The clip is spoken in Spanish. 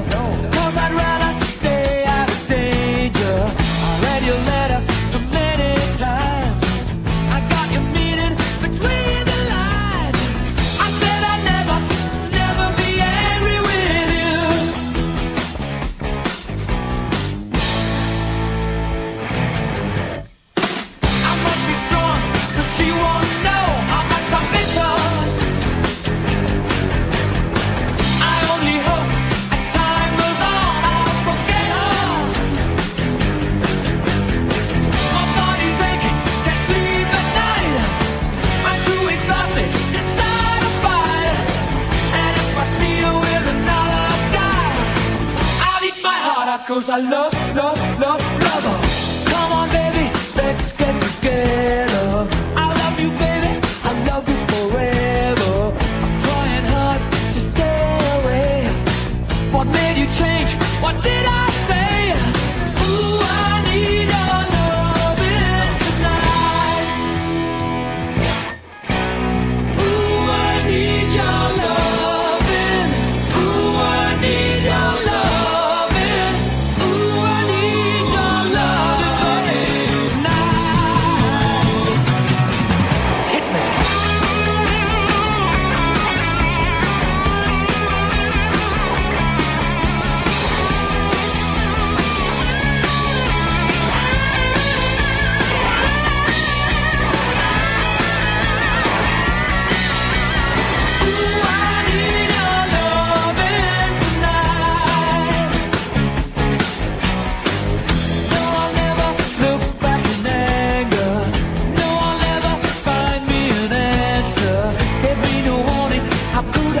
no cause I love, love, love, love her. I'll